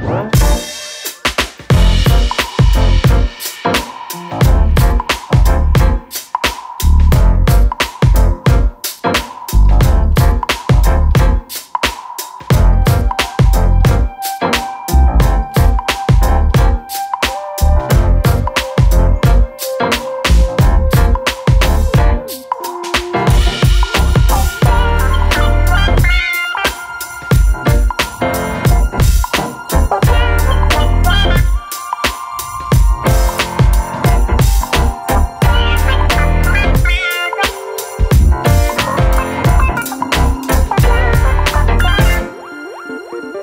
What?